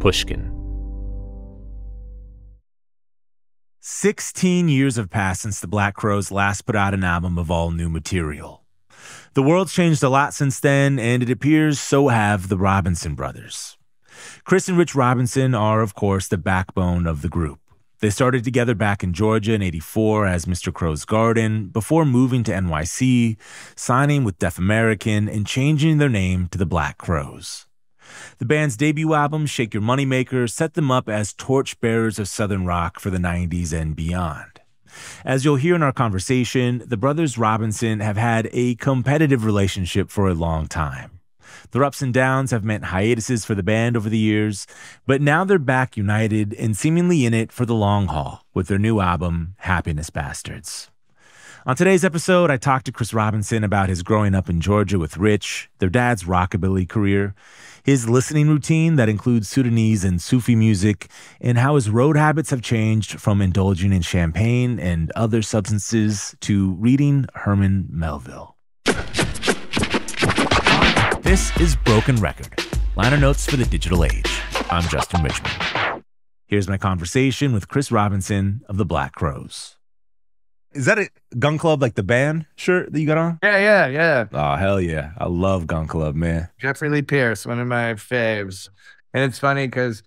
Pushkin. 16 years have passed since the Black Crowes last put out an album of all new material. The world's changed a lot since then, and it appears so have the Robinson brothers. Chris and Rich Robinson are, of course, the backbone of the group. They started together back in Georgia in 84 as Mr. Crowe's Garden before moving to NYC, signing with Def American, and changing their name to the Black Crowes. The band's debut album, Shake Your Moneymaker, set them up as torchbearers of Southern rock for the 90s and beyond. As you'll hear in our conversation, the brothers Robinson have had a competitive relationship for a long time. Their ups and downs have meant hiatuses for the band over the years, but now they're back united and seemingly in it for the long haul with their new album, Happiness Bastards. On today's episode, I talked to Chris Robinson about his growing up in Georgia with Rich, their dad's rockabilly career, his listening routine that includes Sudanese and Sufi music, and how his road habits have changed from indulging in champagne and other substances to reading Herman Melville. This is Broken Record, liner notes for the digital age. I'm Justin Richmond. Here's my conversation with Chris Robinson of the Black Crowes. Is that a Gun Club like the band shirt that you got on? Yeah, yeah, yeah. Oh, hell yeah. I love Gun Club, man. Jeffrey Lee Pierce, one of my faves. And it's funny because,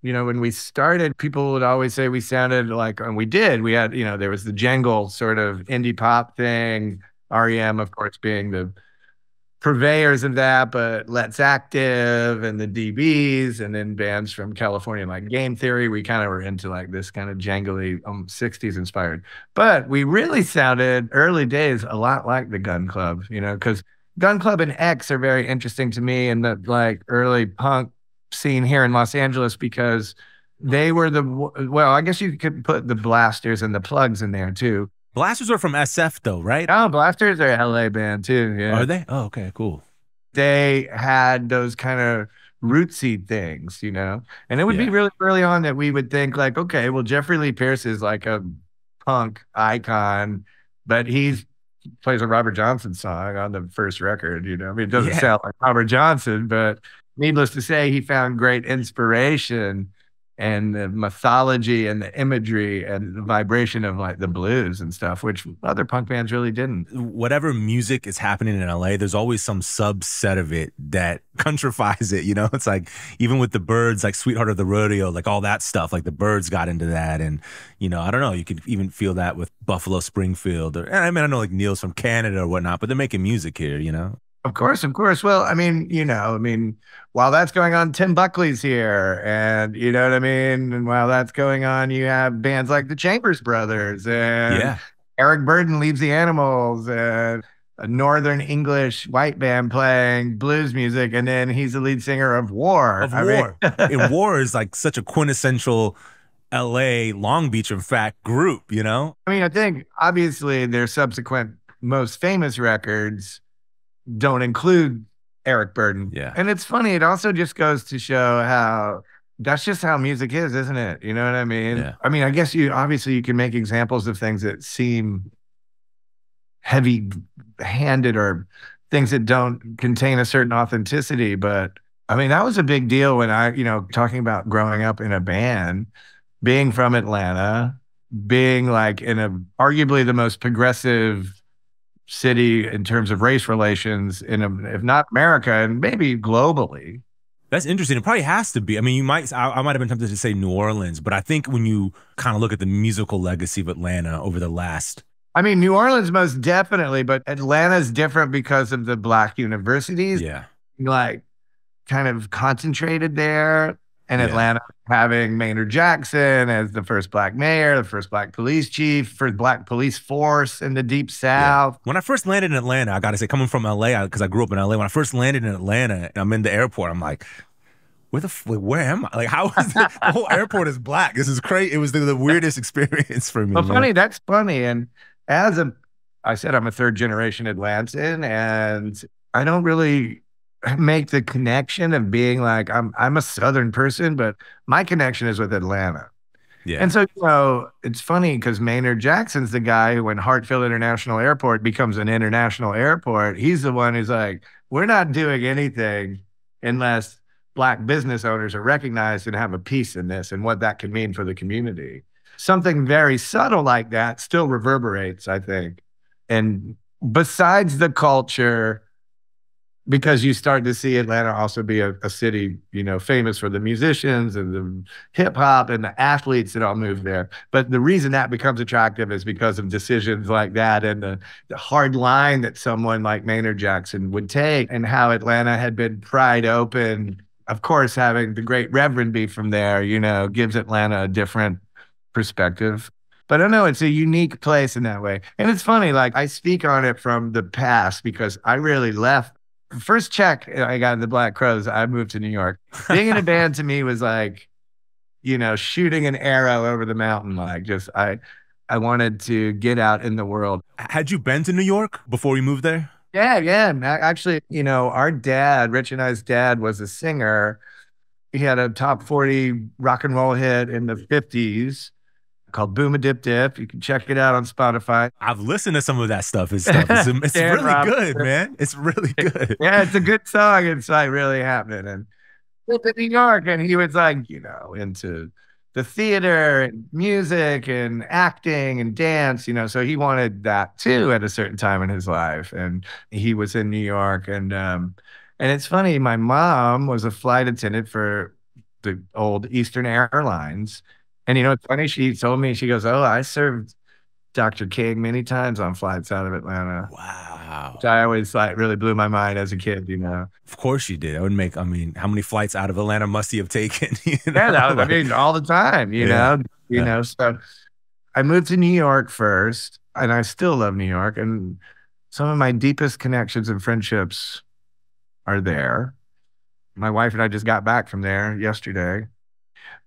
you know, when we started, people would always say we sounded like, and we did. We had, you know, there was the jangle sort of indie pop thing, REM, of course, being the purveyors of that, but Let's Active and the DBs, and then bands from California like Game Theory. We kind of were into like this kind of jangly um, 60s inspired. But we really sounded early days a lot like the Gun Club, you know, because Gun Club and X are very interesting to me in the like early punk scene here in Los Angeles because they were the well, I guess you could put the blasters and the Plugz in there too Blasters are from SF though, right? Oh, Blasters are a LA band too. Yeah. Are they? Oh, okay, cool. They had those kind of rootsy things, you know? And it would yeah. be really early on that we would think like, okay, well, Jeffrey Lee Pierce is like a punk icon, but he's plays a Robert Johnson song on the first record, you know. I mean, it doesn't yeah. sound like Robert Johnson, but needless to say, he found great inspiration and the mythology and the imagery and the vibration of like the blues and stuff, which other punk bands really didn't. Whatever music is happening in LA, there's always some subset of it that countrifies it. You know, it's like even with the Byrds, like Sweetheart of the Rodeo, like all that stuff, like the Byrds got into that. And, you know, I don't know, you could even feel that with Buffalo Springfield. Or, I mean, I know like Neil's from Canada or whatnot, but they're making music here, you know? Of course, of course. Well, I mean, you know, I mean, while that's going on, Tim Buckley's here, and you know what I mean. And while that's going on, you have bands like the Chambers Brothers, and yeah. Eric Burdon leaves the Animals, and a Northern English white band playing blues music, and then he's the lead singer of War. Of I War, and War is like such a quintessential L.A. Long Beach, in fact, group. You know, I mean, I think obviously their subsequent most famous records don't include Eric Burdon. Yeah. And it's funny, it also just goes to show how that's just how music is, isn't it? You know what I mean? Yeah. I mean, I guess you obviously you can make examples of things that seem heavy handed or things that don't contain a certain authenticity, but I mean, that was a big deal when I, you know, talking about growing up in a band, being from Atlanta, being like in a arguably the most progressive city in terms of race relations in if not America and maybe globally. That's interesting. It probably has to be. I mean, you might. I, I might have been tempted to say New Orleans, but I think when you kind of look at the musical legacy of Atlanta over the last I mean, New Orleans most definitely, but Atlanta's different because of the black universities. Yeah. Like kind of concentrated there in yeah. Atlanta, having Maynard Jackson as the first black mayor, the first black police chief, first black police force in the deep south. Yeah. When I first landed in Atlanta, I got to say, coming from LA, because I, I grew up in LA, when I first landed in Atlanta, I'm in the airport, I'm like, where the where am I? Like, how is the, the whole airport is black? This is crazy. It was the, the weirdest experience for me. Man. funny, that's funny. And as a, I said, I'm a third generation Atlantan, and I don't really make the connection of being like I'm I'm a southern person, but my connection is with Atlanta. Yeah. And so, you know, it's funny because Maynard Jackson's the guy who, when Hartsfield International Airport becomes an international airport, he's the one who's like, we're not doing anything unless black business owners are recognized and have a piece in this and what that can mean for the community. Something very subtle like that still reverberates, I think. And besides the culture, because you start to see Atlanta also be a, a, city, you know, famous for the musicians and the hip hop and the athletes that all move there. But the reason that becomes attractive is because of decisions like that and the, the hard line that someone like Maynard Jackson would take and how Atlanta had been pried open. Of course, having the great Reverend be from there, you know, gives Atlanta a different perspective. But I know, it's a unique place in that way. And it's funny, like I speak on it from the past because I really left first check I got in the Black Crowes, I moved to New York. Being in a band to me was like, you know, shooting an arrow over the mountain. Like, just I, I wanted to get out in the world. Had you been to New York before you moved there? Yeah, yeah. Actually, you know, our dad, Rich and I's dad, was a singer. He had a top 40 rock and roll hit in the 50s called Boom a Dip Dip. You can check it out on Spotify. I've listened to some of that stuff. It's, stuff. it's, it's really Robinson. good, man. It's really good. yeah, it's a good song. It's like really happening. And went to New York, and he was like, you know, into the theater and music and acting and dance, you know. So he wanted that too at a certain time in his life. And he was in New York. And um, and it's funny, my mom was a flight attendant for the old Eastern Airlines and you know, it's funny. She told me, she goes, "Oh, I served Dr. King many times on flights out of Atlanta." Wow. Which I always like really blew my mind as a kid. You know. Of course you did. I would make. I mean, how many flights out of Atlanta must you have taken? You know? Yeah, was, I mean, all the time. You yeah. know. You yeah. know. So I moved to New York first, and I still love New York. And some of my deepest connections and friendships are there. My wife and I just got back from there yesterday.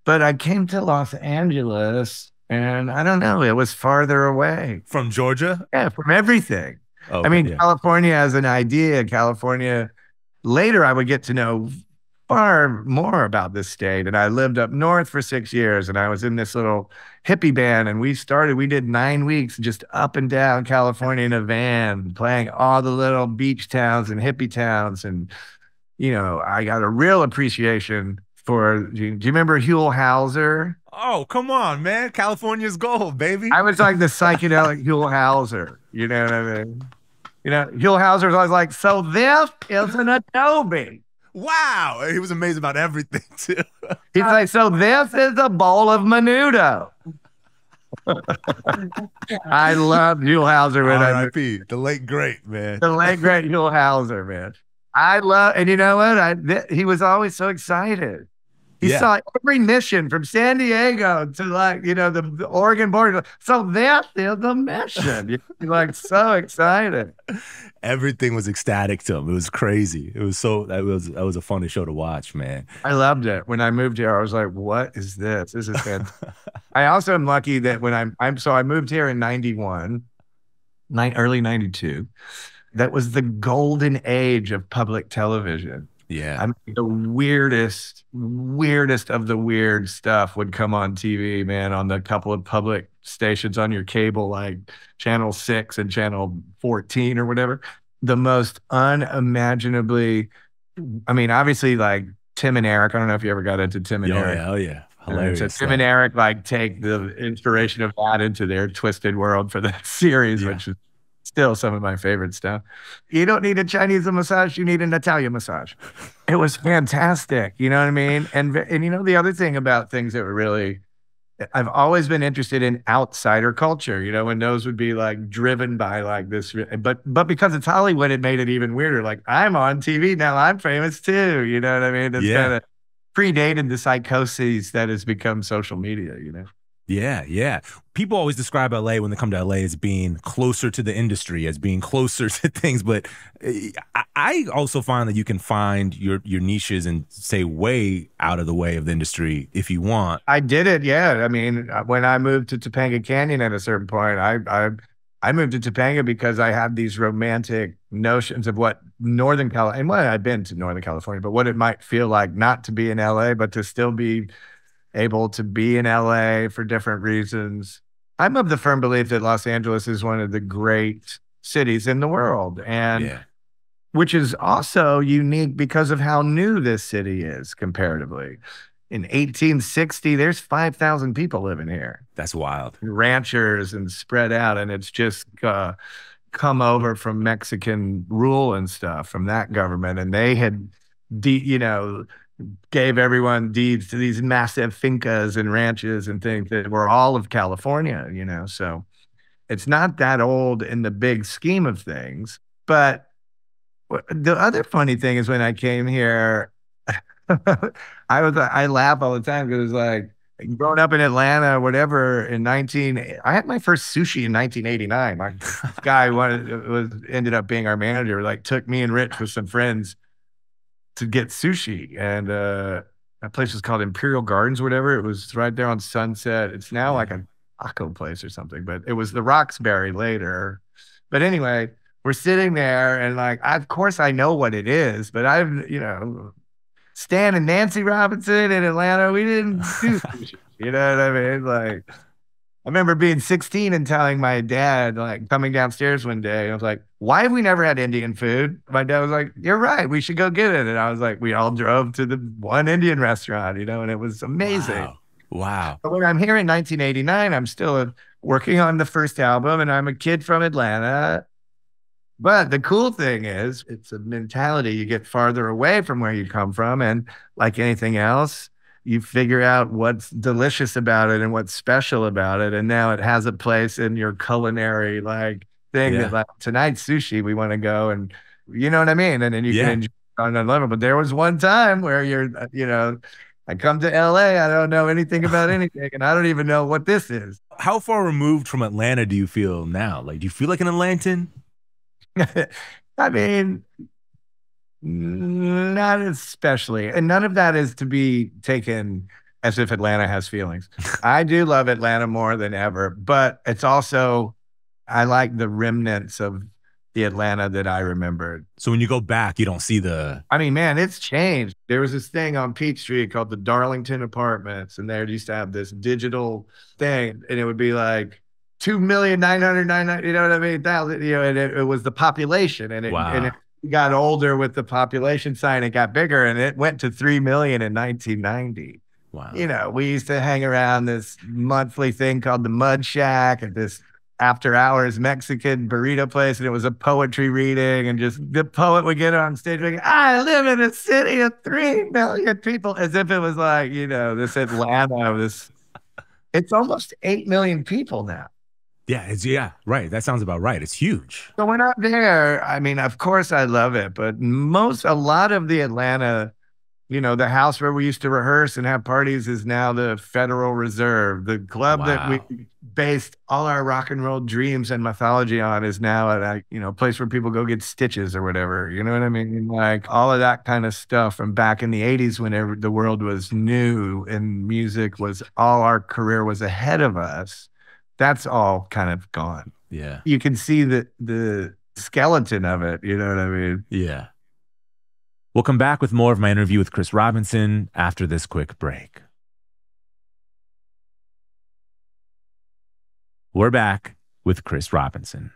But I came to Los Angeles and I don't know, it was farther away. From Georgia? Yeah, from everything. I mean, yeah. California as an idea, California, later I would get to know far more about this state. And I lived up north for six years and I was in this little hippie band. And we started, we did nine weeks just up and down California in a van, playing all the little beach towns and hippie towns. And, you know, I got a real appreciation for do you, do you remember Huell Howser? Oh, come on, man. California's gold, baby. I was like the psychedelic Huell Howser. You know what I mean? You know, Huell was always like, so this is an Adobe. Wow. He was amazed about everything, too. He's like, so this is a bowl of menudo. I love Huell Howser. R.I.P. The late great, man. The late great Huell Howser, man. I love, and you know what? I th- he was always so excited. He yeah. saw every mission from San Diego to like, you know, the, the Oregon border. So that is the mission. You're like so excited. Everything was ecstatic to him. It was crazy. It was so that was that was a funny show to watch, man. I loved it. When I moved here, I was like, what is this? This is fantastic. I also am lucky that when I'm I'm so I moved here in 91, nine, early 92. That was the golden age of public television yeah. I mean, the weirdest, weirdest of the weird stuff would come on TV, man, on the couple of public stations on your cable, like channel six and channel 14 or whatever. The most unimaginably, I mean, obviously, like Tim and Eric. I don't know if you ever got into Tim and oh, Eric. Yeah, oh, yeah. Hilarious. So Tim and Eric like take the inspiration of that into their twisted world for the series, yeah. which is still some of my favorite stuff. You don't need a Chinese massage, you need an Italian massage. It was fantastic. You know what I mean? And and you know the other thing about things that were really I've always been interested in outsider culture, you know, and those would be like driven by like this, but but because it's Hollywood, it made it even weirder. Like I'm on TV now, I'm famous too. You know what I mean? It's yeah. kind of predated the psychoses that has become social media. You know. Yeah, yeah. People always describe LA when they come to LA as being closer to the industry, as being closer to things. But eh, I also find that you can find your your niches and stay way out of the way of the industry if you want. I did it. Yeah. I mean, uh, when I moved to Topanga Canyon at a certain point, I I I moved to Topanga because I had these romantic notions of what Northern California and well, I've been to Northern California, but what it might feel like not to be in LA, but to still be able to be in LA for different reasons. I'm of the firm belief that Los Angeles is one of the great cities in the world. And yeah. which is also unique because of how new this city is comparatively. In 1860, there's 5,000 people living here. That's wild. Ranchers and spread out, and it's just uh, come over from Mexican rule and stuff from that government, and they had, de- you know, gave everyone deeds to these massive fincas and ranches and things that were all of California, you know. So it's not that old in the big scheme of things. But the other funny thing is when I came here, I was I laugh all the time because it's like growing up in Atlanta, whatever. In nineteen, I had my first sushi in nineteen eighty nine. My guy wanted, was ended up being our manager. Like took me and Rich with some friends to get sushi, and uh, that place was called Imperial Gardens, or whatever. It was right there on Sunset. It's now like a taco place or something, but it was the Roxbury later. But anyway, we're sitting there, and like, I, of course, I know what it is, but I've you know Stan and Nancy Robinson in Atlanta, we didn't do sushi. You know what I mean? Like, I remember being 16 and telling my dad, like, coming downstairs one day, I was like, why have we never had Indian food? My dad was like, you're right. We should go get it. And I was like, we all drove to the one Indian restaurant, you know, and it was amazing. Wow. wow. But when I'm here in 1989, I'm still working on the first album and I'm a kid from Atlanta but the cool thing is, it's a mentality. You get farther away from where you come from. And like anything else, you figure out what's delicious about it and what's special about it. And now it has a place in your culinary like thing Yeah. that like tonight's sushi, we want to go and you know what I mean? And then you Yeah. can enjoy it on another level. But there was one time where you're, uh, you know, I come to LA, I don't know anything about anything, and I don't even know what this is. How far removed from Atlanta do you feel now? Like, do you feel like an Atlantan? I mean, not especially. And none of that is to be taken as if Atlanta has feelings. I do love Atlanta more than ever, but it's also, I like the remnants of the Atlanta that I remembered. So when you go back, you don't see the. I mean, man, it's changed. There was this thing on Peachtree called the Darlington Apartments, and there used to have this digital thing, and it would be like two million nine hundred nine you know what I mean? Thousand, you know, and it, it was the population, and it, Wow. and it got older with the population sign. It got bigger, and it went to three million in 1990. Wow. You know, we used to hang around this monthly thing called the Mud Shack at this after hours Mexican burrito place, and it was a poetry reading, and just the poet would get on stage like, "I live in a city of three million people," as if it was like you know this Atlanta, this. It's almost eight million people now. Yeah, it's yeah, right. That sounds about right. It's huge. So when I'm there, I mean, of course I love it, but most, a lot of the Atlanta, you know, the house where we used to rehearse and have parties is now the Federal Reserve. The club that we based all our rock and roll dreams and mythology on is now at a, you know, place where people go get stitches or whatever. You know what I mean? Like all of that kind of stuff from back in the 80s whenever the world was new and music was all our career was ahead of us. That's all kind of gone Yeah. you can see the the skeleton of it. You know what I mean? Yeah. We'll come back with more of my interview with Chris Robinson after this quick break. We're back with Chris Robinson.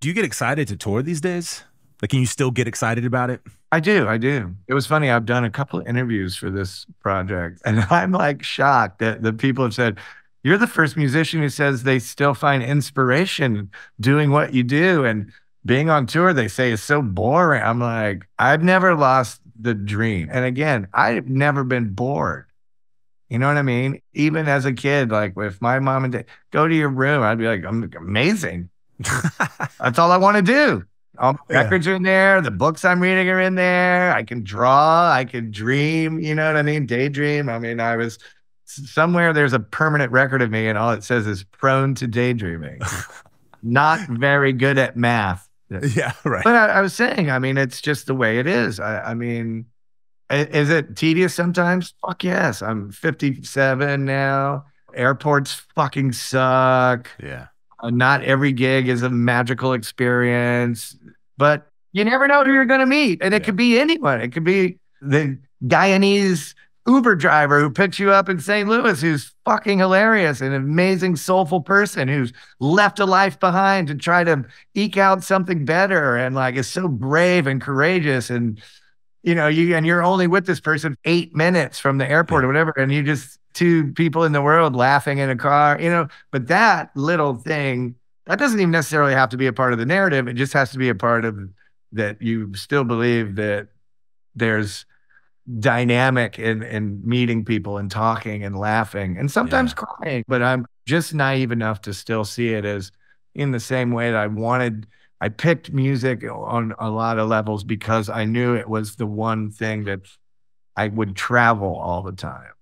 Do you get excited to tour these days? Like, can you still get excited about it? I do, I do. It was funny. I've done a couple of interviews for this project, and I'm like shocked that the people have said, "You're the first musician who says they still find inspiration doing what you do." And being on tour, they say is so boring. I'm like, I've never lost the dream. And again, I've never been bored. You know what I mean? Even as a kid, like if my mom and dad go to your room, I'd be like, I'm amazing. That's all I want to do. All my Yeah. records are in there. The books I'm reading are in there. I can draw. I can dream. You know what I mean? Daydream. I mean, I was somewhere there's a permanent record of me, and all it says is prone to daydreaming. Not very good at math. yeah, right. But I, I was saying, I mean, it's just the way it is. I, I mean, is it tedious sometimes? Fuck yes. I'm 57 now. Airports fucking suck. Yeah. Uh, not every gig is a magical experience, but you never know who you're going to meet. And it Yeah. could be anyone. It could be the Guyanese Uber driver who picks you up in St. Louis who's fucking hilarious, an amazing, soulful person who's left a life behind to try to eke out something better and like is so brave and courageous. And, you know, you and you're only with this person eight minutes from the airport or whatever. And you just two people in the world laughing in a car, you know, but that little thing, that doesn't even necessarily have to be a part of the narrative. It just has to be a part of that you still believe that there's dynamic in in meeting people and talking and laughing and sometimes yeah. crying but i'm just naive enough to still see it as in the same way that i wanted i picked music on a lot of levels because i knew it was the one thing that i would travel all the time.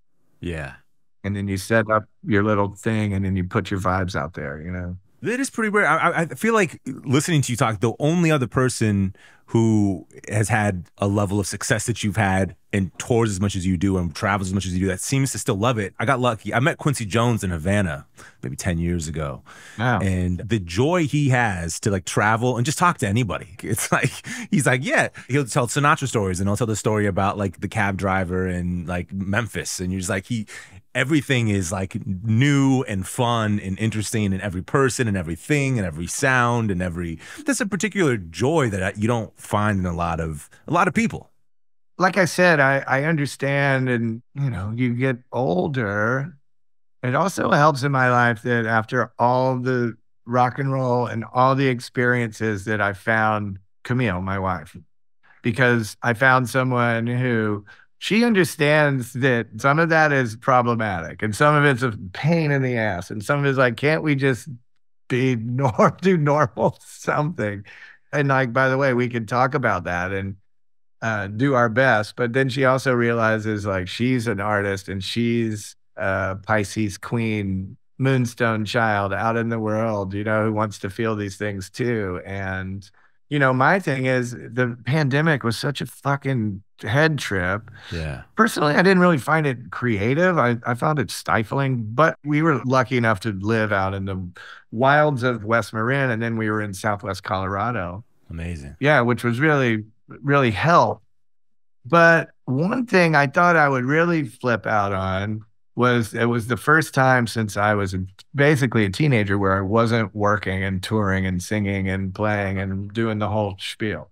Yeah. And then you set up your little thing and then you put your vibes out there you know it is pretty rare. I, I, feel like listening to you talk, the only other person who has had a level of success that you've had and tours as much as you do and travels as much as you do that seems to still love it. I got lucky. I met Quincy Jones in Havana maybe 10 years ago. Wow. And the joy he has to like travel and just talk to anybody. It's like, he's like, yeah, he'll tell Sinatra stories and he'll tell the story about like the cab driver in like Memphis. And you're just like, he, everything is like new and fun and interesting in every person and everything and every sound and every there's a particular joy that you don't find in a lot of a lot of people. Like i said i i understand and you know you get older. It also helps in my life that after all the rock and roll and all the experiences that i found camille my wife because i found someone who she understands that some of that is problematic and some of it's a pain in the ass and some of it's like can't we just be normal do normal something? And like by the way we can talk about that and uh, do our best but then she also realizes like she's an artist and she's a pisces queen moonstone child out in the world you know who wants to feel these things too and you know, my thing is the pandemic was such a fucking head trip. Yeah. Personally, I didn't really find it creative. I, I found it stifling, but we were lucky enough to live out in the wilds of West Marin and then we were in Southwest Colorado. Amazing. Yeah, which was really, really hell. But one thing I thought I would really flip out on was it was the first time since I was basically a teenager where I wasn't working and touring and singing and playing and doing the whole spiel.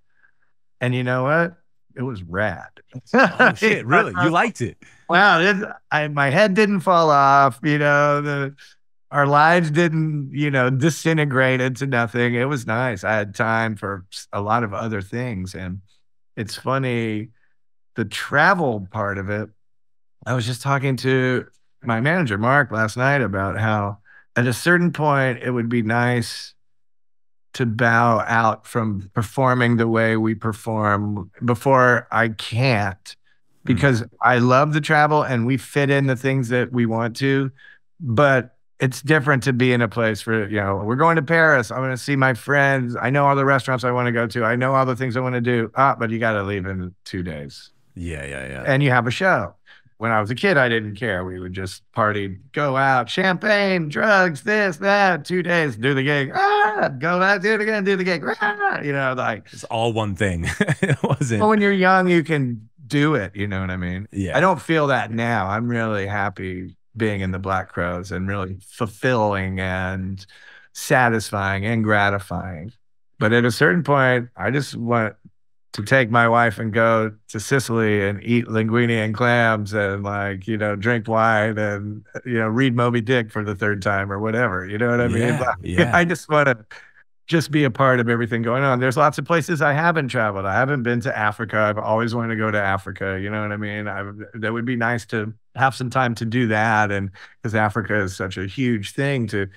And you know what? It was rad. Oh, shit, really? You liked it? Wow, it, I, my head didn't fall off. You know, the our lives didn't, you know, disintegrate into nothing. It was nice. I had time for a lot of other things, and it's funny. The travel part of it I was just talking to my manager, Mark, last night about how at a certain point it would be nice to bow out from performing the way we perform before I can't hmm. because mm. I love the travel and we fit in the things that we want to, but it's different to be in a place where, you know, we're going to Paris. I want to see my friends. I know all the restaurants I want to go to. I know all the things I want to do. Ah, but you got to leave in two days. Yeah, yeah, yeah. And you have a show when I was a kid, I didn't care. We would just party, go out, champagne, drugs, this, that, two days, do the gig, ah, go back, do it again, do the gig, ah, you know, like it's all one thing. it wasn't. Well, when you're young, you can do it. You know what I mean? Yeah. I don't feel that now. I'm really happy being in the Black Crowes and really fulfilling and satisfying and gratifying. But at a certain point, I just want to take my wife and go to Sicily and eat linguine and clams and like you know drink wine and you know read Moby Dick for the third time or whatever. You know what I mean? Yeah, like, yeah. I just want to just be a part of everything going on. There's lots of places I haven't traveled. I haven't been to Africa. I've always wanted to go to Africa. You know what I mean? I, that would be nice to have some time to do that, and because Africa is such a huge thing to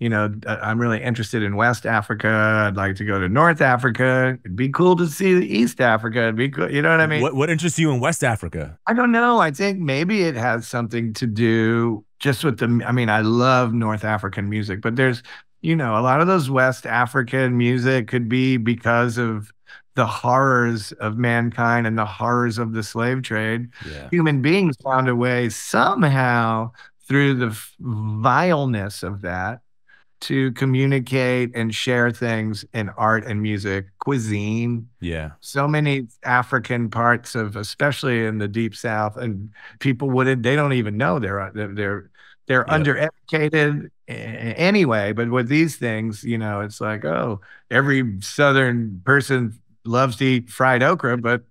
you know, uh, I'm really interested in West Africa. I'd like to go to North Africa. It'd be cool to see East Africa. It'd be cool. You know what I mean? What, what interests you in West Africa? I don't know. I think maybe it has something to do just with the, I mean, I love North African music, but there's, you know, a lot of those West African music could be because of the horrors of mankind and the horrors of the slave trade. Yeah. Human beings found a way somehow through the vileness of that to communicate and share things in art and music, cuisine. Yeah. So many African parts of, especially in the deep south, and people wouldn't, they don't even know they're, uh, they're, they're yep. undereducated anyway. But with these things, you know, it's like, oh, every Southern person loves to eat fried okra, but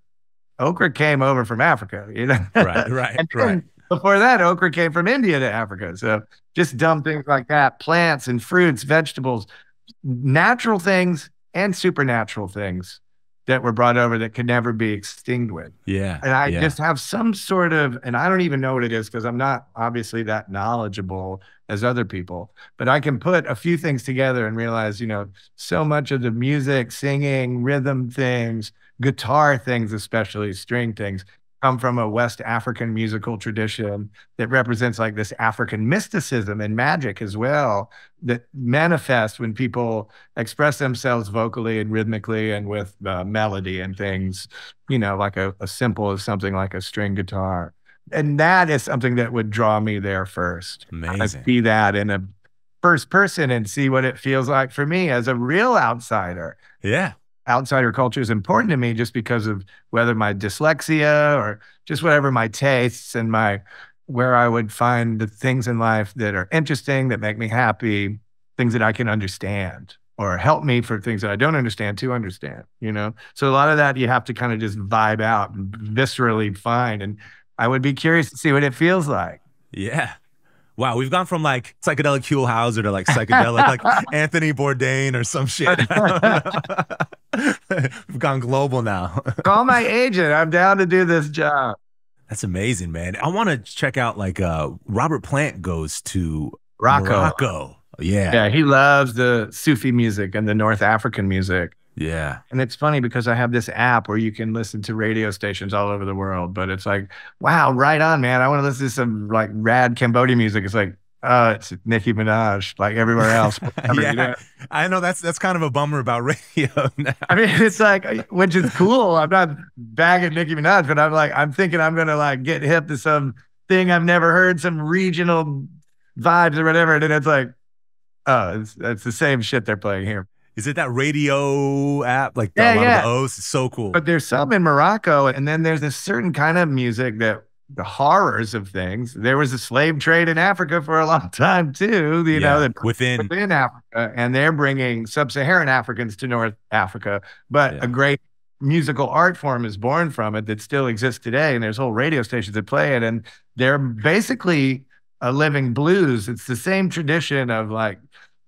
okra came over from Africa, you know? Right, right, and right. Before that, okra came from India to Africa. So just dumb things like that plants and fruits, vegetables, natural things and supernatural things that were brought over that could never be extinguished. Yeah. And I yeah. just have some sort of, and I don't even know what it is because I'm not obviously that knowledgeable as other people, but I can put a few things together and realize, you know, so much of the music, singing, rhythm things, guitar things, especially string things, come from a West African musical tradition that represents like this African mysticism and magic as well that manifests when people express themselves vocally and rhythmically and with uh, melody and things, you know, like a, a simple as something like a string guitar. And that is something that would draw me there first. Amazing. I see that in a first person and see what it feels like for me as a real outsider. Yeah outsider culture is important to me just because of whether my dyslexia or just whatever my tastes and my where I would find the things in life that are interesting, that make me happy, things that I can understand or help me for things that I don't understand to understand, you know? So a lot of that you have to kind of just vibe out and viscerally find. And I would be curious to see what it feels like. Yeah. Wow, we've gone from like psychedelic Huell Howser to like psychedelic like Anthony Bourdain or some shit. we've gone global now. Call my agent. I'm down to do this job. That's amazing, man. I want to check out like uh Robert Plant goes to Morocco. Morocco. Yeah. Yeah, he loves the Sufi music and the North African music. Yeah. And it's funny because I have this app where you can listen to radio stations all over the world, but it's like, wow, right on, man. I want to listen to some like rad Cambodian music. It's like, oh, it's Nicki Minaj, like everywhere else. yeah, I know that's that's kind of a bummer about radio now. I mean, it's like, which is cool. I'm not bagging Nicki Minaj, but I'm like, I'm thinking I'm gonna like get hip to some thing I've never heard, some regional vibes or whatever, and then it's like, oh, it's, it's the same shit they're playing here. Is it that radio app? Like the, yeah, a lot yeah. of the O's? It's so cool. But there's some in Morocco, and then there's a certain kind of music that the horrors of things. There was a slave trade in Africa for a long time too. You Yeah, know, that within- within Africa, and they're bringing sub-Saharan Africans to North Africa. But Yeah. a great musical art form is born from it that still exists today, and there's whole radio stations that play it, and they're basically a living blues. It's the same tradition of like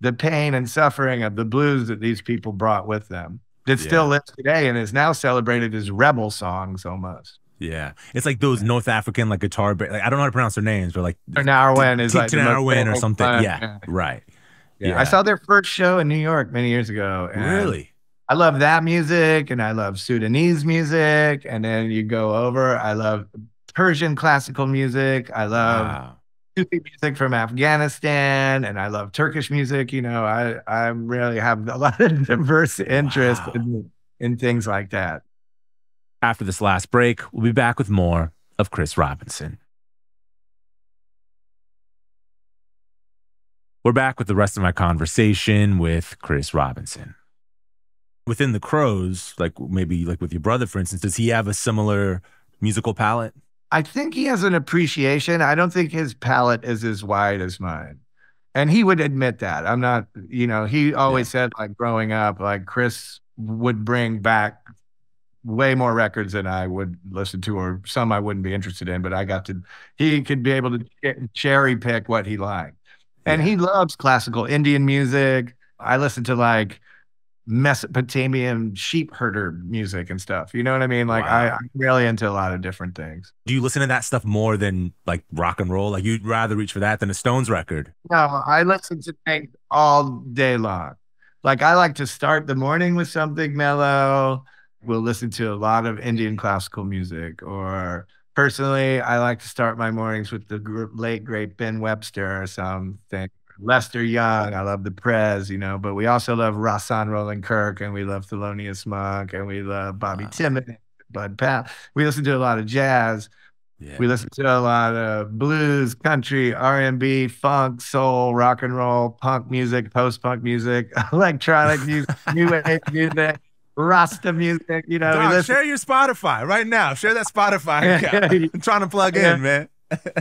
the pain and suffering of the blues that these people brought with them. That still lives today and is now celebrated as rebel songs almost. Yeah, it's like those North African like guitar. Like, I don't know how to pronounce their names, but like Narwin is like the or something. Yeah, right. Yeah. I saw their first show in New York many years ago. Really? I love that music and I love Sudanese music. And then you go over, I love Persian classical music. I love Wow. Sufi music from Afghanistan and I love Turkish music. You know, I, I really have a lot of diverse interest Wow. in, in things like that. After this last break, we'll be back with more of Chris Robinson. We're back with the rest of my conversation with Chris Robinson. Within the Crowes, like maybe like with your brother, for instance, does he have a similar musical palette? I think he has an appreciation. I don't think his palette is as wide as mine. And he would admit that. I'm not, you know, he always said, like, growing up, like, Chris would bring back way more records than I would listen to, or some I wouldn't be interested in. But I got to, he could be able to cherry pick what he liked. And he loves classical Indian music. I listen to like Mesopotamian sheep herder music and stuff. You know what I mean? Like, I, I'm really into a lot of different things. Do you listen to that stuff more than like rock and roll? Like you'd rather reach for that than a Stones record? No, I listen to things all day long. Like I like to start the morning with something mellow. We'll listen to a lot of Indian classical music. Or personally, I like to start my mornings with the gr- late great Ben Webster or something. Lester Young, I love the Prez, you know, but we also love Rahsaan Roland Kirk and we love Thelonious Monk and we love Bobby Wow. Timmons, Bud Powell. We listen to a lot of jazz Yeah. We listen to a lot of blues, country, R and B, funk, soul, rock and roll, punk music, post punk music, electronic music, new age music, Rasta music. You know, Dog, share your Spotify right now. Share that Spotify account. I'm trying to plug yeah. in, man.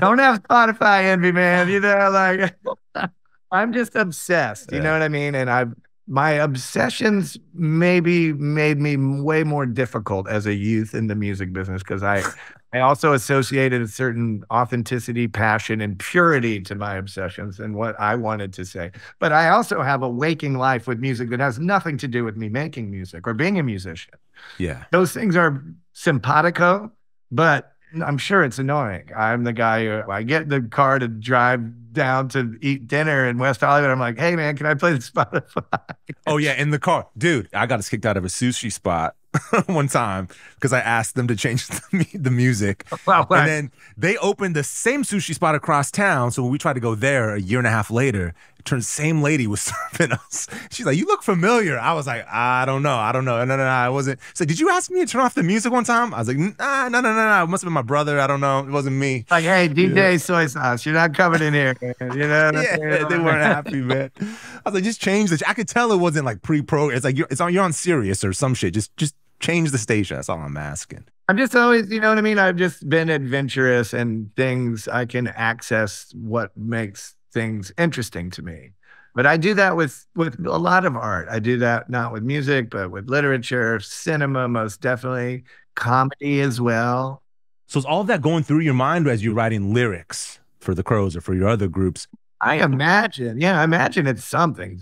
Don't have Spotify envy, man. You know, like I'm just obsessed. You yeah. know what I mean? And I've my obsessions maybe made me way more difficult as a youth in the music business because I I also associated a certain authenticity, passion, and purity to my obsessions and what I wanted to say. But I also have a waking life with music that has nothing to do with me making music or being a musician. Yeah. Those things are simpatico, but I'm sure it's annoying. I'm the guy who I get in the car to drive down to eat dinner in West Hollywood. I'm like, hey man, can I play the Spotify? oh yeah, in the car, dude. I got us kicked out of a sushi spot one time because I asked them to change the, the music. Wow, and then they opened the same sushi spot across town. So when we tried to go there a year and a half later, turns same lady was serving us. She's like, "You look familiar." I was like, "I don't know, I don't know." No, no, no, I wasn't. So did you ask me to turn off the music one time? I was like, "Nah, no, no, no, no. It must have been my brother. I don't know. It wasn't me." Like, hey, DJ yeah. Soy Sauce, you're not coming in here. You know? yeah, they weren't happy, man. I was like, just change this. I could tell it wasn't like pre-pro. It's like you're, it's on you're on Sirius or some shit. Just just change the station. That's all I'm asking. I'm just always, you know what I mean? I've just been adventurous and things I can access what makes things interesting to me. But I do that with with a lot of art. I do that not with music, but with literature, cinema, most definitely, comedy as well. So is all of that going through your mind as you're writing lyrics for the Crowes or for your other groups? I imagine, yeah, I imagine it's something.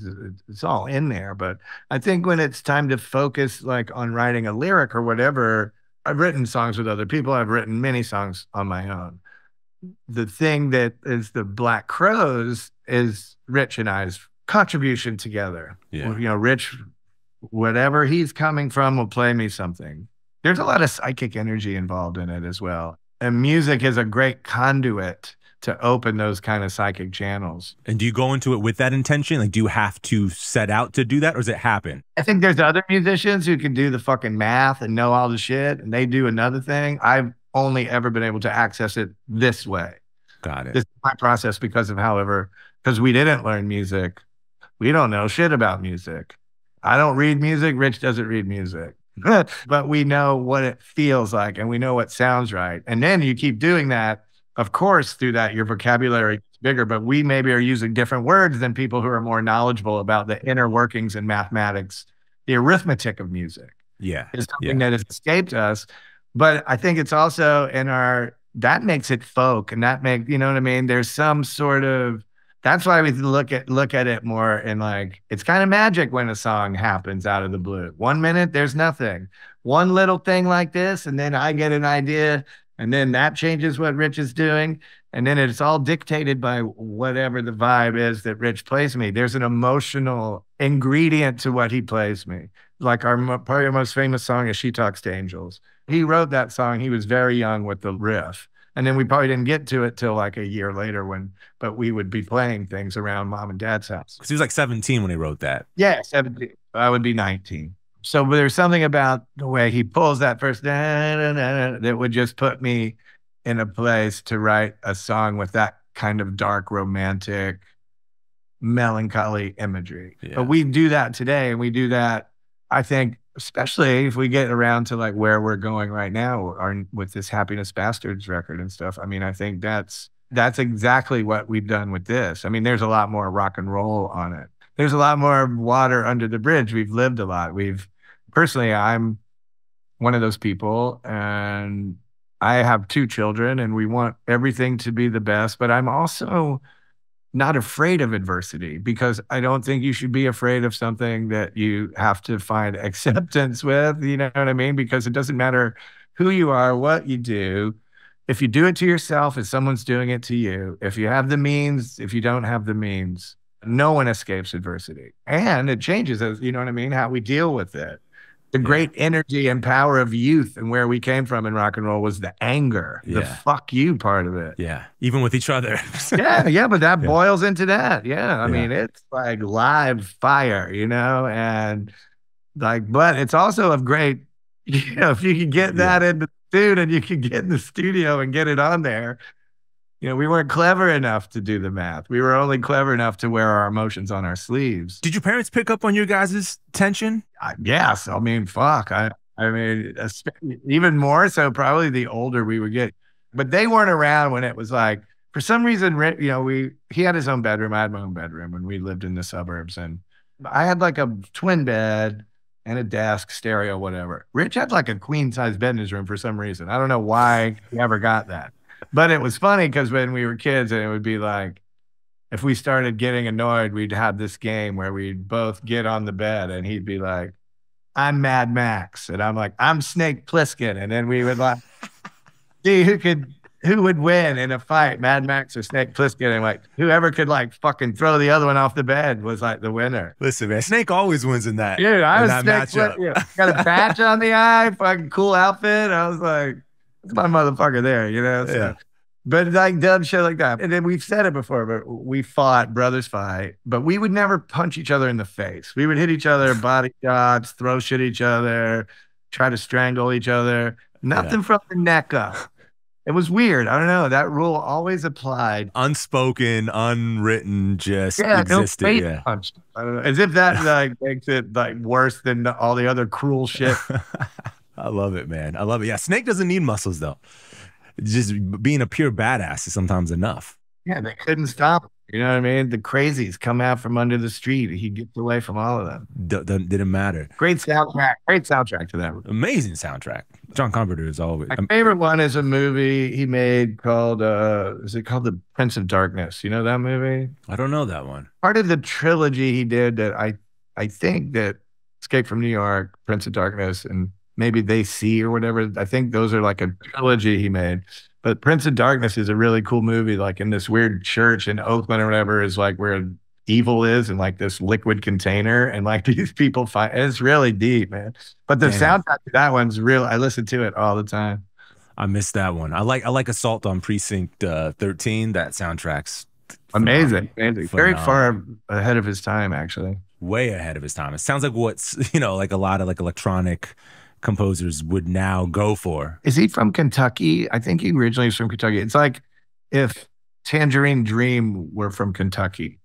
It's all in there, but I think when it's time to focus, like on writing a lyric or whatever, I've written songs with other people. I've written many songs on my own. The thing that is the Black Crowes is Rich and I's contribution together. Yeah. You know, Rich, whatever he's coming from, will play me something. There's a lot of psychic energy involved in it as well. And music is a great conduit to open those kind of psychic channels. And do you go into it with that intention? Like, do you have to set out to do that or does it happen? I think there's other musicians who can do the fucking math and know all the shit and they do another thing. I've only ever been able to access it this way. Got it. This is my process because of however, because we didn't learn music. We don't know shit about music. I don't read music. Rich doesn't read music. Hmm. but we know what it feels like and we know what sounds right. And then you keep doing that. Of course, through that, your vocabulary gets bigger, but we maybe are using different words than people who are more knowledgeable about the inner workings and mathematics, the arithmetic of music. Yeah. Is something yeah. that has escaped us. But I think it's also in our, that makes it folk and that makes, you know what I mean? There's some sort of, that's why we look at look at it more and like it's kind of magic when a song happens out of the blue. One minute there's nothing. One little thing like this, and then I get an idea, and then that changes what Rich is doing. And then it's all dictated by whatever the vibe is that Rich plays me. There's an emotional ingredient to what he plays me. Like our probably our most famous song is She Talks to Angels. He wrote that song. He was very young with the riff and then we probably didn't get to it till like a year later when, but we would be playing things around mom and dad's house. Because he was like 17 when he wrote that. Yeah, 17. I would be 19. So there's something about the way he pulls that first that would just put me in a place to write a song with that kind of dark, romantic, melancholy imagery. Yeah. But we do that today, and we do that, I think, especially if we get around to like where we're going right now or with this happiness bastards record and stuff i mean i think that's that's exactly what we've done with this. I mean there's a lot more rock and roll on it. There's a lot more water under the bridge. We've lived a lot. We've personally i'm one of those people and i have two children and we want everything to be the best but i'm also not afraid of adversity because I don't think you should be afraid of something that you have to find acceptance with. You know what I mean? Because it doesn't matter who you are, what you do. If you do it to yourself, if someone's doing it to you, if you have the means, if you don't have the means, no one escapes adversity. And it changes you know what I mean, how we deal with it the great energy and power of youth and where we came from in rock and roll was the anger, yeah. the fuck you part of it. Yeah. Even with each other. yeah. Yeah. But that yeah. boils into that. Yeah. I mean, it's like live fire, you know, and like, but it's also a great, you know, if you can get that into dude, and you could get in the studio and get it on there. You know, we weren't clever enough to do the math. We were only clever enough to wear our emotions on our sleeves. Did your parents pick up on your guys' tension? I, yes. I mean, fuck. I, I mean, even more so, probably the older we would get. But they weren't around when it was like, for some reason, you know, we he had his own bedroom. I had my own bedroom, and we lived in the suburbs. And I had like a twin bed and a desk, stereo, whatever. Rich had like a queen size bed in his room for some reason. I don't know why he ever got that. But it was funny because when we were kids, and it would be like, if we started getting annoyed, we'd have this game where we'd both get on the bed, and he'd be like, "I'm Mad Max," and I'm like, "I'm Snake Plissken," and then we would like see who could who would win in a fight, Mad Max or Snake Plissken? And like whoever could like fucking throw the other one off the bed was like the winner. Listen, man, Snake always wins in that. Dude, I was Snake Plis- yeah, got a patch on the eye, fucking cool outfit. I was like, it's my motherfucker there, you know? So, yeah. But like dumb shit like that. And then we've said it before, but we fought, brothers fight, but we would never punch each other in the face. We would hit each other, body shots, throw shit at each other, try to strangle each other. Nothing yeah. from the neck up. It was weird. I don't know. That rule always applied. Unspoken, unwritten, just yeah, existed. No yeah. Punch. I don't know. As if that like makes it like worse than all the other cruel shit. I love it, man. I love it. Yeah, Snake doesn't need muscles though. Just being a pure badass is sometimes enough. Yeah, they couldn't stop him. You know what I mean? The crazies come out from under the street. He gets away from all of them. D- d- didn't matter. Great soundtrack. Great soundtrack to that. Amazing soundtrack. John Carpenter is always. My favorite one is a movie he made called, uh, is it called The Prince of Darkness? You know that movie? I don't know that one. Part of the trilogy he did that I, I think that Escape from New York, Prince of Darkness, and maybe They See or whatever. I think those are like a trilogy he made. But Prince of Darkness is a really cool movie, like in this weird church in Oakland or whatever, is like where evil is and like this liquid container. And like these people find it's really deep, man. But the Damn. soundtrack to that one's real. I listen to it all the time. I missed that one. I like I like Assault on Precinct uh, 13. That soundtrack's amazing. amazing. Very far ahead of his time, actually. Way ahead of his time. It sounds like what's, you know, like a lot of like electronic composers would now go for. Is he from Kentucky? I think he originally was from Kentucky. It's like if Tangerine Dream were from Kentucky.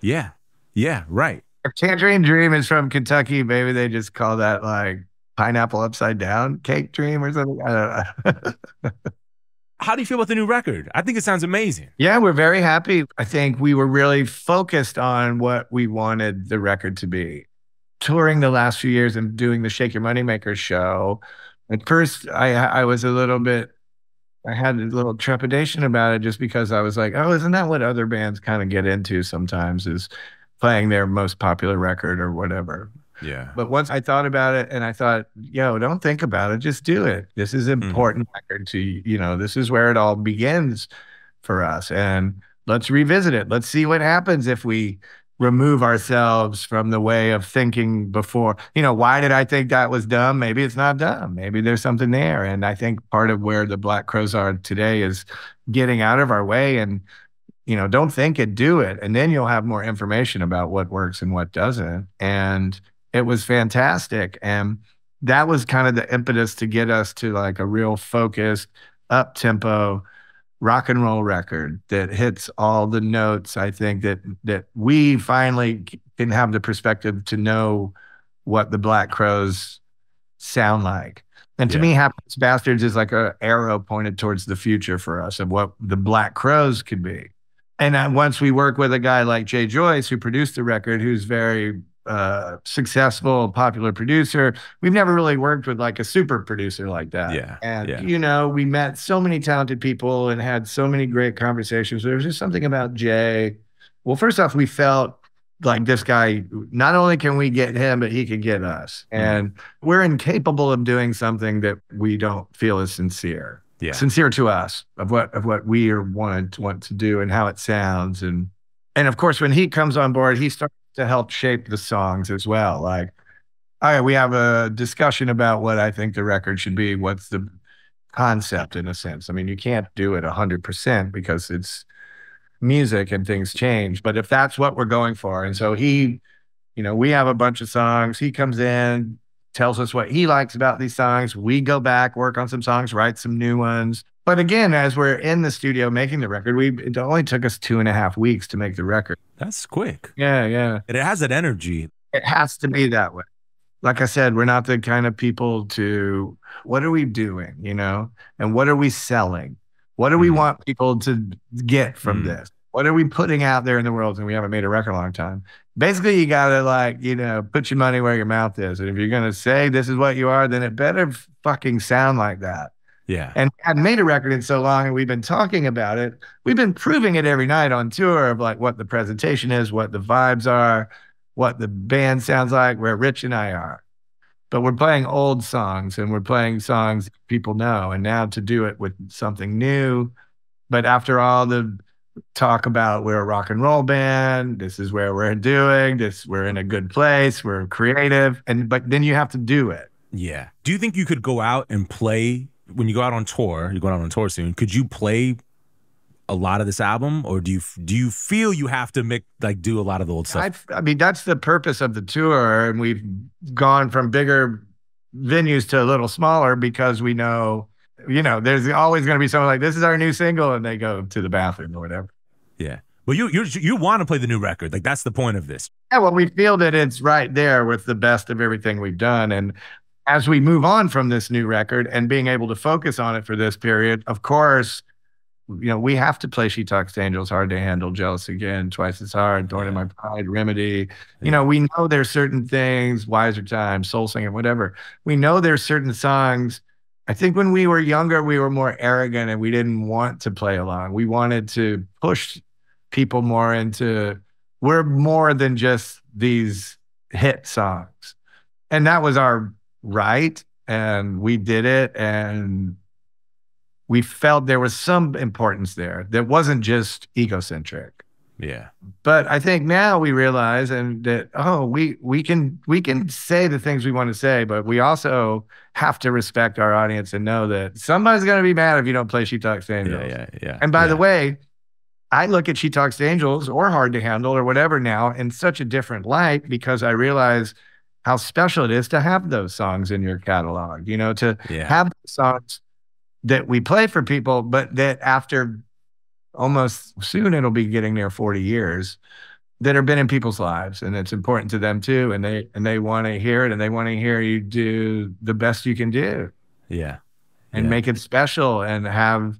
Yeah. Yeah, right. If Tangerine Dream is from Kentucky, maybe they just call that like pineapple upside down cake dream or something. I don't know. How do you feel about the new record? I think it sounds amazing. Yeah, we're very happy. I think we were really focused on what we wanted the record to be touring the last few years and doing the Shake Your Moneymaker show, at first I I was a little bit I had a little trepidation about it just because I was like, oh, isn't that what other bands kind of get into sometimes is playing their most popular record or whatever. Yeah. But once I thought about it and I thought, yo, don't think about it, just do it. This is mm-hmm. important mm. record to you know, this is where it all begins for us. And let's revisit it. Let's see what happens if we remove ourselves from the way of thinking before. You know, why did I think that was dumb? Maybe it's not dumb. Maybe there's something there. And I think part of where the Black Crowes are today is getting out of our way and, you know, don't think it, do it. And then you'll have more information about what works and what doesn't. And it was fantastic. And that was kind of the impetus to get us to like a real focused, up tempo, rock and roll record that hits all the notes. I think that that we finally can have the perspective to know what the Black Crowes sound like. And to yeah. me, Happiness Bastards is like an arrow pointed towards the future for us of what the Black Crowes could be. And uh, once we work with a guy like Jay Joyce, who produced the record, who's very uh, successful, popular producer. We've never really worked with like a super producer like that. Yeah. And, yeah. you know, we met so many talented people and had so many great conversations. There was just something about Jay. Well, first off, we felt like this guy, not only can we get him, but he can get us. Mm-hmm. And we're incapable of doing something that we don't feel is sincere. Yeah. Sincere to us of what of what we are want want to do and how it sounds. And and of course when he comes on board, he starts to help shape the songs as well. Like, all right, we have a discussion about what I think the record should be. What's the concept in a sense? I mean, you can't do it 100% because it's music and things change. But if that's what we're going for, and so he, you know, we have a bunch of songs, he comes in, tells us what he likes about these songs. We go back, work on some songs, write some new ones. But again, as we're in the studio making the record, we it only took us two and a half weeks to make the record. That's quick. Yeah, yeah. It has that energy. It has to be that way. Like I said, we're not the kind of people to what are we doing, you know? And what are we selling? What do we Mhm. want people to get from Mhm. this? What are we putting out there in the world? And we haven't made a record in a long time. Basically, you gotta like, you know, put your money where your mouth is. And if you're gonna say this is what you are, then it better fucking sound like that. Yeah. And hadn't made a record in so long, and we've been talking about it. We've been proving it every night on tour of like what the presentation is, what the vibes are, what the band sounds like, where Rich and I are. But we're playing old songs and we're playing songs people know. And now to do it with something new, but after all the talk about we're a rock and roll band, this is where we're doing, this we're in a good place, we're creative, and but then you have to do it. Yeah. Do you think you could go out and play when you go out on tour? You're going out on tour soon. Could you play a lot of this album, or do you do you feel you have to make like do a lot of the old stuff? I, I mean, that's the purpose of the tour, and we've gone from bigger venues to a little smaller because we know, you know, there's always going to be someone like, "This is our new single," and they go to the bathroom or whatever. yeah. But you you you want to play the new record. Like that's the point of this. Yeah, well, we feel that it's right there with the best of everything we've done, and as we move on from this new record and being able to focus on it for this period, of course. You know, we have to play She Talks to Angels, Hard to Handle, Jealous Again, Twice as Hard, Thorn in My Pride, Remedy. You know, we know there's certain things, Wiser Times, Soul Singer, whatever. We know there's certain songs. I think when we were younger, we were more arrogant and we didn't want to play along. We wanted to push people more into we're more than just these hit songs. And that was our right. And we did it. And we felt there was some importance there that wasn't just egocentric Yeah. but I think now we realize and that oh we we can we can say the things we want to say, but we also have to respect our audience and know that somebody's gonna be mad if you don't play She Talks to Angels. Yeah. Yeah. Yeah. And by yeah. the way, I look at She Talks to Angels or Hard to Handle or whatever now in such a different light because I realize how special it is to have those songs in your catalog. You know, to yeah. have songs that we play for people, but that after almost soon it'll be getting near 40 years that have been in people's lives and it's important to them too and they and they want to hear it and they want to hear you do the best you can do yeah. and Yeah. make it special and have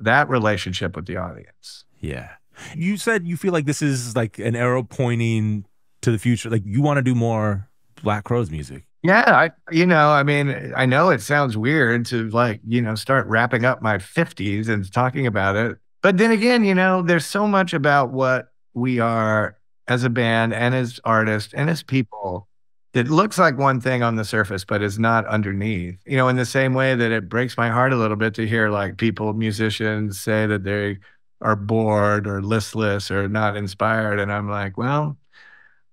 that relationship with the audience Yeah. You said you feel like this is like an arrow pointing to the future. Like you want to do more Black Crowes music. yeah i you know i mean i know it sounds weird to like you know start wrapping up my 50s and talking about it. But then again you know there's so much about what we are as a band and as artists and as people that looks like one thing on the surface but is not underneath. You know in the same way that it breaks my heart a little bit to hear like people musicians say that they are bored or listless or not inspired. And i'm like well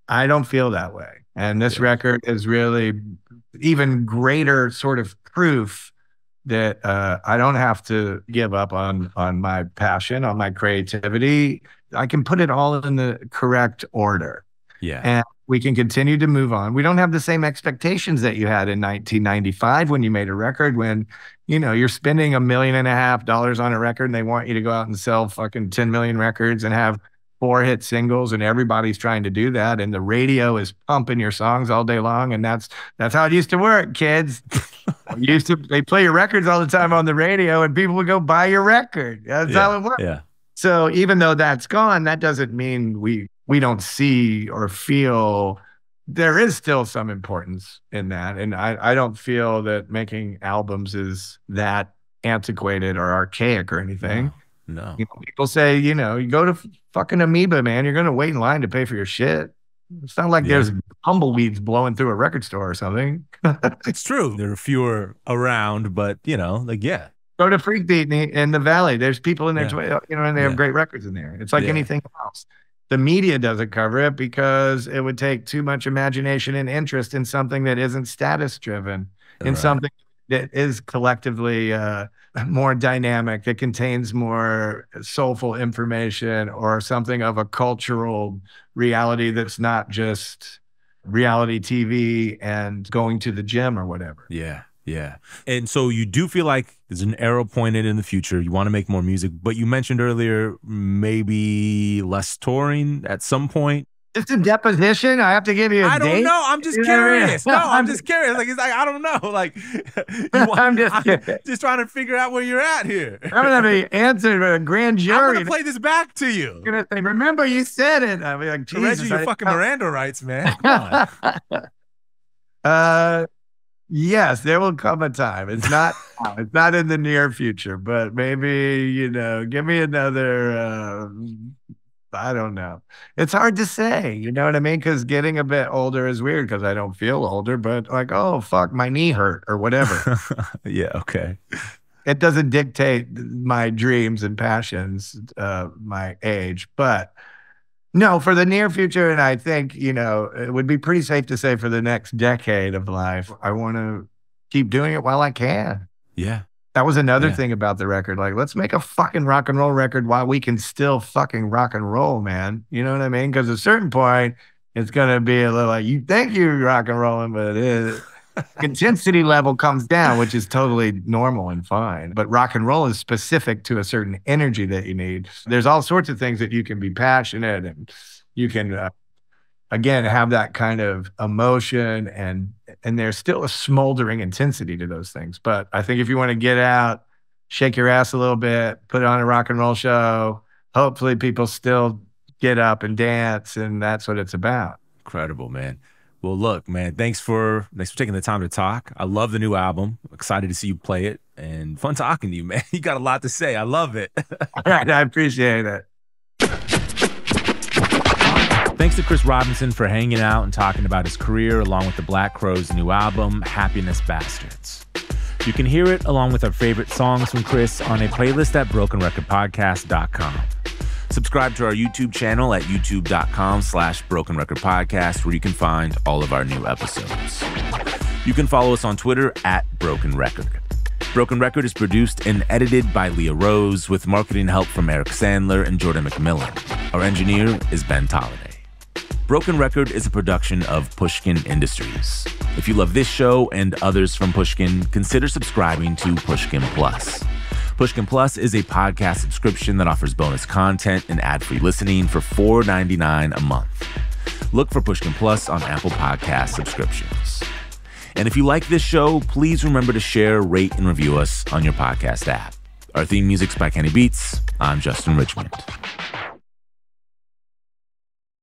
i don't feel that way and this Yeah. record is really even greater sort of proof that uh, I don't have to give up on on my passion, on my creativity. I can put it all in the correct order. Yeah. And we can continue to move on. We don't have the same expectations that you had in 1995 when you made a record, when, you know, you're spending a million and a half dollars on a record and they want you to go out and sell fucking 10 million records and have four hit singles and everybody's trying to do that. And the radio is pumping your songs all day long. And that's, that's how it used to work, kids. Used to, they play your records all the time on the radio and people would go buy your record. That's how it worked. Yeah. So even though that's gone, that doesn't mean we we don't see or feel there is still some importance in that. And I, I don't feel that making albums is that antiquated or archaic or anything. No. You know, people say, you know, you go to fucking Amoeba, man, you're gonna wait in line to pay for your shit. It's not like Yeah. there's tumbleweeds blowing through a record store or something. It's true. There are fewer around, but you know, like yeah. go to Freakbeat in the, in the Valley. There's people in there, Yeah. you know, and they have Yeah. great records in there. It's like anything else. The media doesn't cover it because it would take too much imagination and interest in something that isn't status driven, in Right. something that is collectively uh, more dynamic, that contains more soulful information or something of a cultural reality that's not just reality TV and going to the gym or whatever. Yeah. Yeah. And so you do feel like there's an arrow pointed in the future. You want to make more music, but you mentioned earlier maybe less touring at some point. It's a deposition. I have to give you a I date. I don't know. I'm just You know what I mean? curious. No, I'm just curious. Like it's like I don't know. Like you want- I'm just kidding. just trying to figure out where you're at here. I'm gonna be answered by a grand jury. I'm gonna play this back to you. Gonna say, "Remember, you said it." I'll be like, "Jesus, you your I- fucking Miranda rights, man. Come on. uh, yes, there will come a time. It's not. now. it's not in the near future, but maybe you know. Give me another. Uh, I don't know. It's hard to say. You know what I mean? Because getting a bit older is weird. Because I don't feel older, but like, oh fuck, my knee hurt or whatever. yeah. Okay. it doesn't dictate my dreams and passions, uh, my age, but no, for the near future, and I think you know it would be pretty safe to say for the next decade of life, I want to keep doing it while I can. Yeah. That was another Yeah. thing about the record. Like, let's make a fucking rock and roll record while we can still fucking rock and roll, man. You know what I mean? Because at a certain point, it's gonna be a little like you think you're rock and rolling, but it, intensity level comes down, which is totally normal and fine. But rock and roll is specific to a certain energy that you need. There's all sorts of things that you can be passionate and you can, uh, again, have that kind of emotion and and there's still a smoldering intensity to those things. But I think if you want to get out, shake your ass a little bit, put on a rock and roll show, hopefully people still get up and dance, and that's what it's about. Incredible, man. Well, look, man, thanks for thanks for taking the time to talk. I love the new album. Excited to see you play it and fun talking to you, man. You got a lot to say. I love it. All right, I appreciate it. Thanks to Chris Robinson for hanging out and talking about his career along with the Black Crowes' new album, Happiness Bastards. You can hear it along with our favorite songs from Chris on a playlist at brokenrecordpodcast.com. Subscribe to our YouTube channel at youtube.com slash broken record podcast where you can find all of our new episodes. You can follow us on Twitter at Broken Record. Broken Record is produced and edited by Leah Rose with marketing help from Eric Sandler and Jordan McMillan. Our engineer is Ben Tolliday. Broken Record is a production of Pushkin Industries. If you love this show and others from Pushkin, consider subscribing to Pushkin Plus. Pushkin Plus is a podcast subscription that offers bonus content and ad-free listening for $4.99 a month. Look for Pushkin Plus on Apple Podcast subscriptions. And if you like this show, please remember to share, rate, and review us on your podcast app. Our theme music's by Kenny Beats. I'm Justin Richmond.